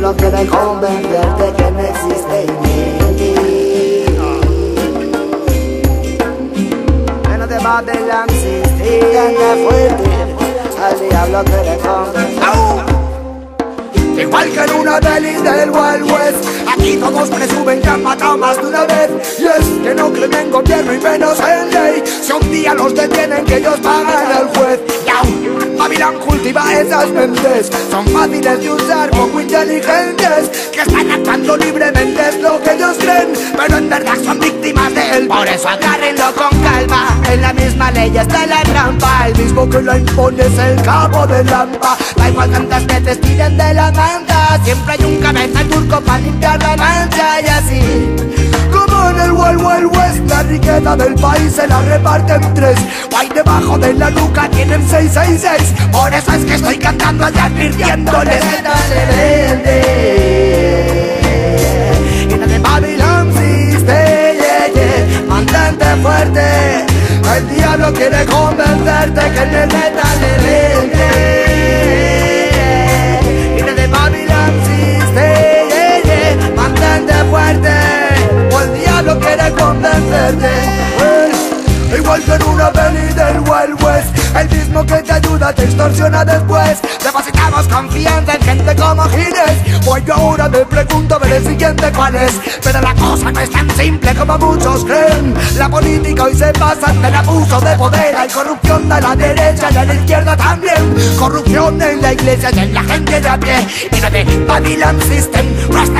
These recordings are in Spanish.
diablo quiere convencerte que no existe en de Babylon, fuerte. Al diablo quiere convencerte. Igual que en una peli del Wild West Aquí todos presumen que han matado más de una vez. Y es que no creen en gobierno y menos en ley. Si un día los detienen que ellos pagan al juez. Babylon cultiva esas mentes. Son fáciles de usar, poco inteligentes Que están actuando libremente es lo que ellos creen. Pero en verdad son víctimas de él. Por eso agárrenlo con calma la misma ley está la trampa. El mismo que la impone es el cabo de lampa. Da igual tantas veces tiren de la mano Siempre hay un cabeza turco para limpiar la mancha. Y así como en el Wild Wild West La riqueza del país se la reparten tres. Guay debajo de la nuca tienen 666 Por eso es que estoy cantando y advirtiéndoles que en el que te extorsiona después. Depositamos confianza en gente como Gines. Pues yo ahora me pregunto ver el siguiente cuál es. Pero la cosa no es tan simple como muchos creen. La política hoy se basa en el abuso de poder. Hay corrupción de la derecha y de la izquierda también. Corrupción en la iglesia y en la gente de a pie. Y de Babylon System, Rastaman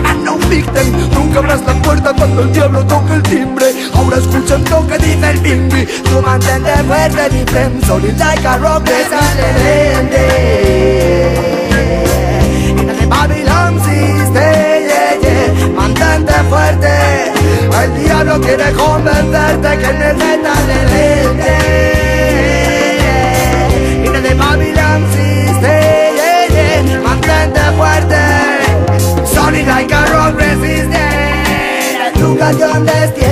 Nunca abras la puerta cuando el diablo toque el timbre. Ahora escuchan lo que dice el bimbi. Tu mantente fuerte mi flame Solid like a rock de salelende Y no de Babylon existe, yeah, yeah. Mantente fuerte. El diablo quiere convencerte que en La educación